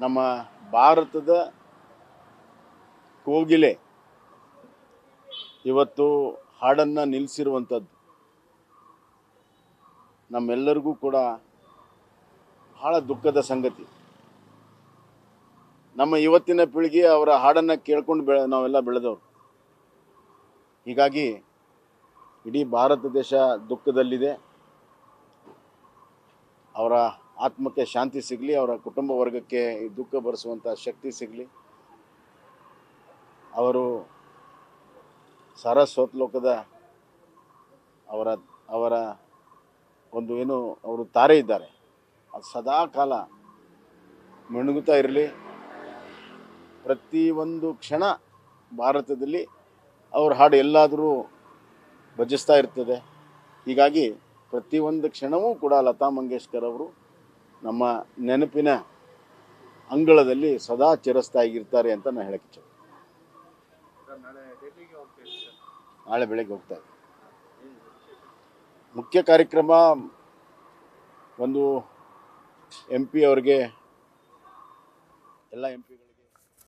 ನಮ್ಮ ಭಾರತದ ಕೋಗಿಲೆ ಇವತ್ತು ಹಾಡನ್ನು ನಿಲ್ಲಿಸಿರುವಂಥದ್ದು ನಮ್ಮೆಲ್ಲರಿಗೂ ಕೂಡ ಬಹಳ ದುಃಖದ ಸಂಗತಿ. ನಮ್ಮ ಇವತ್ತಿನ ಪೀಳಿಗೆ ಅವರ ಹಾಡನ್ನು ಕೇಳ್ಕೊಂಡು ಬೆಳೆ, ನಾವೆಲ್ಲ ಬೆಳೆದವರು. ಹೀಗಾಗಿ ಇಡೀ ಭಾರತ ದೇಶ ದುಃಖದಲ್ಲಿದೆ. ಅವರ ಆತ್ಮಕ್ಕೆ ಶಾಂತಿ ಸಿಗಲಿ, ಅವರ ಕುಟುಂಬ ವರ್ಗಕ್ಕೆ ದುಃಖ ಬರೆಸುವಂಥ ಶಕ್ತಿ ಸಿಗಲಿ. ಅವರು ಸಾರಸ್ವತ್ಲೋಕದ ಅವರ ಅವರ ಒಂದು ಏನು, ಅವರು ತಾರೆ ಇದ್ದಾರೆ. ಅದು ಸದಾ ಕಾಲ ಮಿಣುಗುತ್ತಾ ಇರಲಿ. ಪ್ರತಿಯೊಂದು ಕ್ಷಣ ಭಾರತದಲ್ಲಿ ಅವ್ರ ಹಾಡು ಎಲ್ಲಾದರೂ ಭಜಿಸ್ತಾ ಇರ್ತದೆ. ಹೀಗಾಗಿ ಪ್ರತಿಯೊಂದು ಕ್ಷಣವೂ ಕೂಡ ಲತಾ ಮಂಗೇಶ್ಕರ್ ಅವರು ನಮ್ಮ ನೆನಪಿನ ಅಂಗಳದಲ್ಲಿ ಸದಾ ಚಿರಸ್ಥಾಯಿಗಿರ್ತಾರೆ ಅಂತ ನಾನು ಹೇಳಕ್ಕೆ ಇಚ್ಛೆ. ನಾಳೆ ಬೆಳಗ್ಗೆ ಹೋಗ್ತಾ ಇದ್ದೀನಿ ಮುಖ್ಯ ಕಾರ್ಯಕ್ರಮ ಒಂದು ಎಂ ಪಿ ಅವ್ರಿಗೆ, ಎಲ್ಲ ಎಂ ಪಿಗಳು